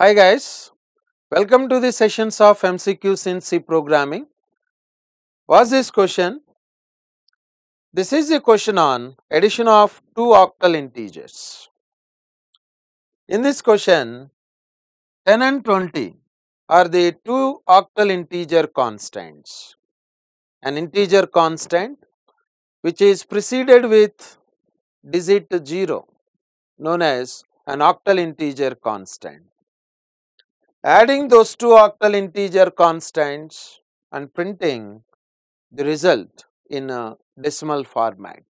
Hi guys, welcome to the sessions of MCQs in C programming. What's this question? This is the question on addition of two octal integers. In this question, 10 and 20 are the two octal integer constants. An integer constant which is preceded with digit 0 known as an octal integer constant. Adding those two octal integer constants and printing the result in a decimal format.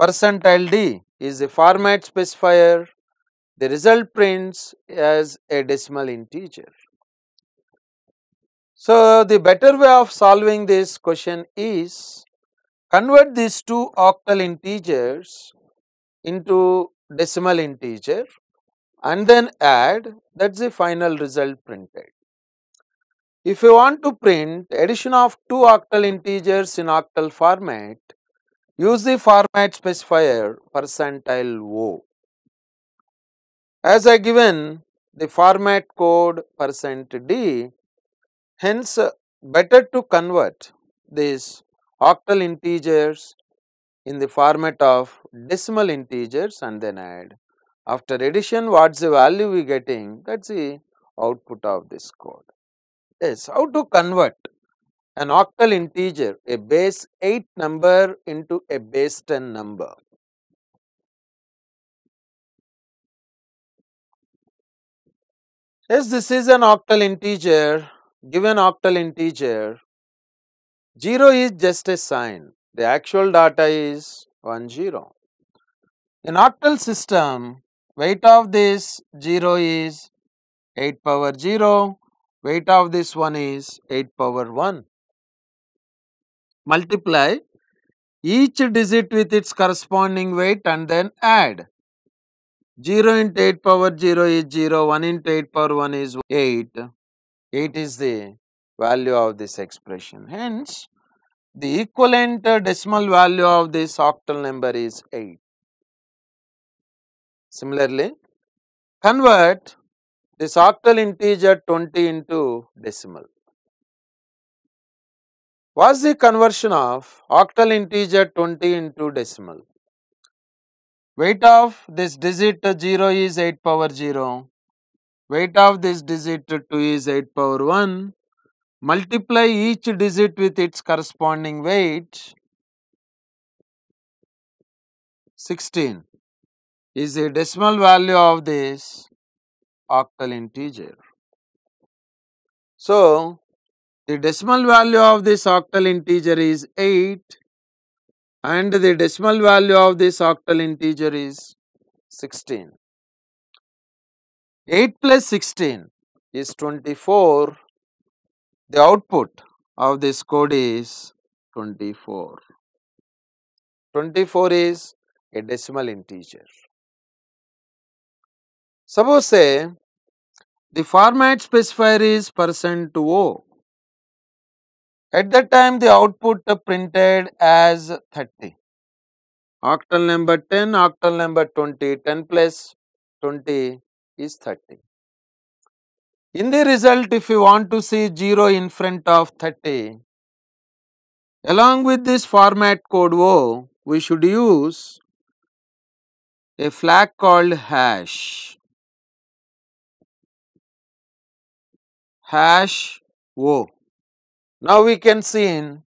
Percentile D is the format specifier, the result prints as a decimal integer. So, the better way of solving this question is convert these two octal integers into decimal integer and then add that is the final result printed. If you want to print addition of two octal integers in octal format, use the format specifier percentile O. As I given the format code percent %d, hence better to convert these octal integers in the format of decimal integers and then add. After addition what is the value we getting that is the output of this code. Yes, how to convert an octal integer a base 8 number into a base 10 number. Yes, this is an octal integer, given octal integer, 0 is just a sign, the actual data is 1 0. In octal system, weight of this 0 is 8 power 0, weight of this one is 8 power 1. Multiply each digit with its corresponding weight and then add. 0 into 8 power 0 is 0, 1 into 8 power 1 is 8. 8 is the value of this expression. Hence, the equivalent decimal value of this octal number is 8. Similarly, convert this octal integer 20 into decimal. What's the conversion of octal integer 20 into decimal? Weight of this digit 0 is 8 power 0. Weight of this digit 2 is 8 power 1. Multiply each digit with its corresponding weight. 16 is the decimal value of this octal integer. So, the decimal value of this octal integer is 8 and the decimal value of this octal integer is 16. 8 plus 16 is 24. The output of this code is 24. 24 is a decimal integer. Suppose say the format specifier is percent to %o. At that time the output printed as 30. Octal number 10, octal number 20, 10 plus 20 is 30. In the result if you want to see 0 in front of 30, along with this format code O, we should use a flag called hash. Hash O. Now we can see in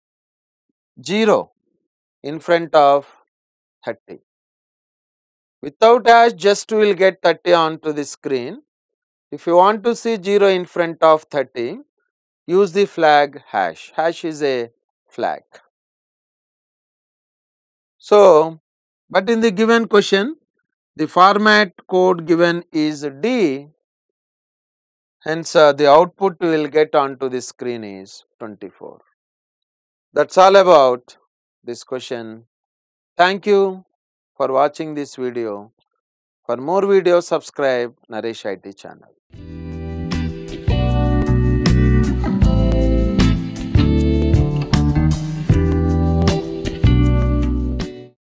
0 in front of 30. Without hash just we will get 30 onto the screen. If you want to see 0 in front of 30, use the flag hash. Hash is a flag. So, but in the given question, the format code given is D Hence, uh, the output we will get onto the screen is 24. That's all about this question. Thank you for watching this video. For more videos, subscribe Naresh IT channel.